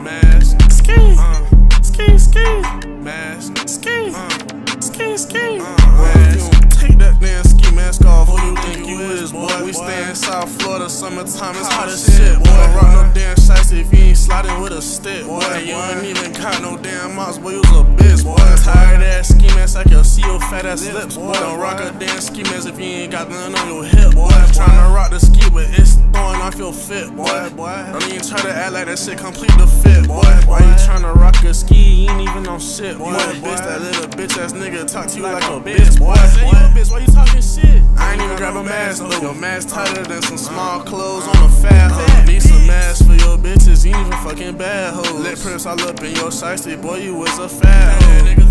mask, ski, ski, ski, mask, ski, ski, ski, mask. Take that damn ski mask off. Who you think you is, boy? We stay in South Florida, summertime is hot as shit, boy. Rock no damn shots if you ain't sliding with a stick, boy. You ain't even got no damn mouse, boy. You's a bitch, boy. Tired ass ski mask, I can see your fat ass lips, boy. Don't rock a damn ski mask if you ain't got nothing on your hip, boy. Tryna rock your fit, boy. boy. Don't even try to act like that shit complete the fit, boy. Why you tryna rock a ski? You ain't even on shit, boy. You a bitch, that little bitch ass nigga talk to you like a bitch, boy. Say you a bitch, why you talking shit? I ain't even grab a mask though. Your mask tighter than some uh-huh. small clothes on a uh-huh. fat uh-huh. hoe. Need some masks for your bitches, you ain't even fucking bad hoes. Lit prints all up in your shiesty, boy, you was a fat hoe.